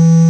you